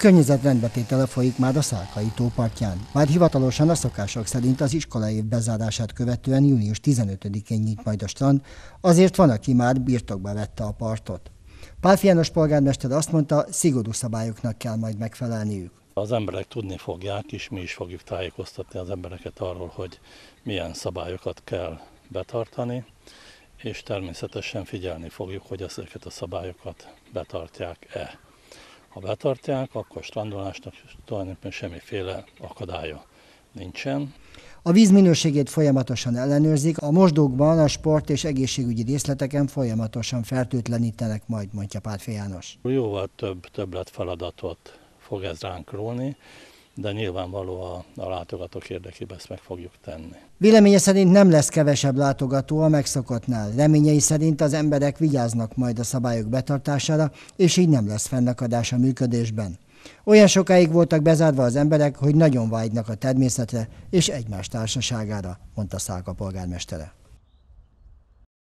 környezetrendbetétele folyik már a Szálkai tópartján. Már hivatalosan a szokások szerint az iskolai év bezárását követően június 15-én nyit majd a strand, azért van, aki már birtokba vette a partot. Pál János polgármester azt mondta, szigorú szabályoknak kell majd megfelelniük. Az emberek tudni fogják, és mi is fogjuk tájékoztatni az embereket arról, hogy milyen szabályokat kell betartani, és természetesen figyelni fogjuk, hogy ezeket a szabályokat betartják-e. Ha betartják, akkor strandolásnak tulajdonképpen semmiféle akadálya nincsen. A víz minőségét folyamatosan ellenőrzik, a mosdókban a sport és egészségügyi részleteken folyamatosan fertőtlenítenek majd, mondja Párfi János. Jóval több többlet feladatot fog ez ránk róni, de nyilvánvaló a, a látogatók érdekében ezt meg fogjuk tenni. Véleménye szerint nem lesz kevesebb látogató a megszokottnál. Reményei szerint az emberek vigyáznak majd a szabályok betartására, és így nem lesz fennakadás a működésben. Olyan sokáig voltak bezárva az emberek, hogy nagyon vágynak a természetre és egymás társaságára, mondta Szálka polgármestere.